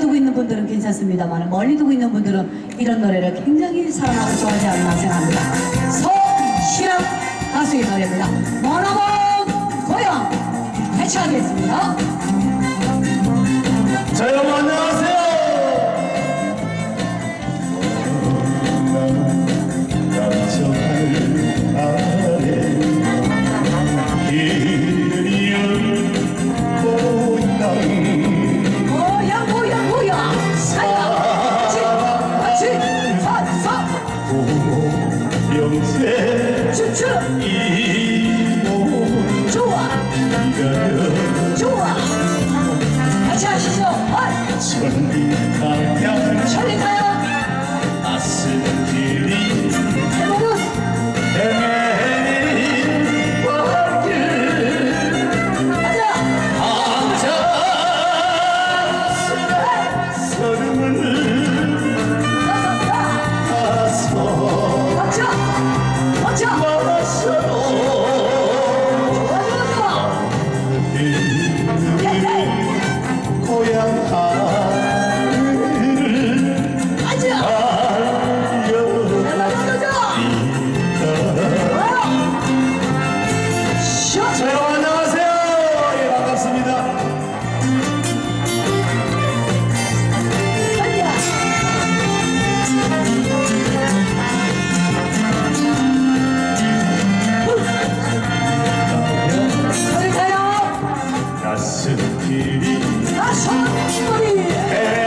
두고 있는 분들은 괜찮습니다만 멀리 두고 있는 분들은 이런 노래를 굉장히 사랑하고 좋아하지 않나 생각합니다. 서시랑 가수의 노래입니다. 머나먼 고향 같이 하겠습니다. 가려 좋아 같이 Ashwamedi. Hey.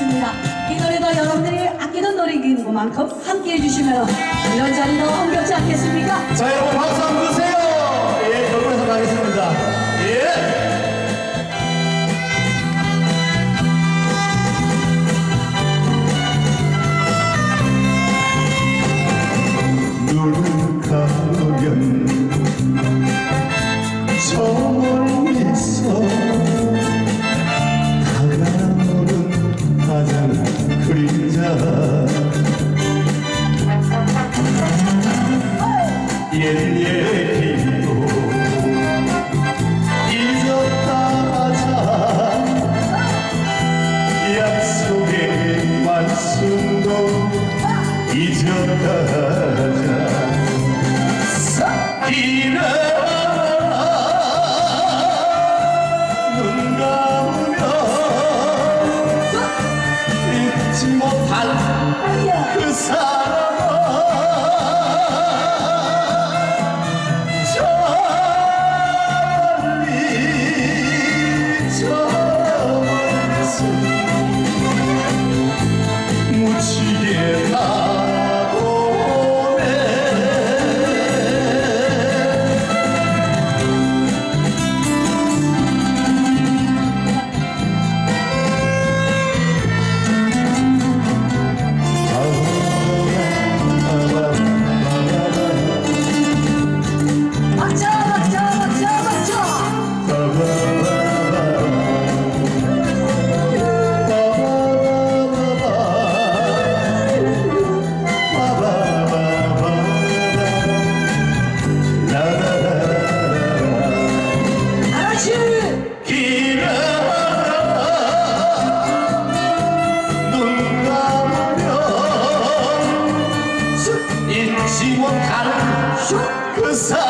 하겠습니다. 이 노래도 여러분들이 아끼는 노래인 것만큼 함께 해주시면 이런 자리도 흥겹지 않겠습니까? 자 여러분 박수 한번 주세요 예 여러분에서 가겠습니다 sun. sun.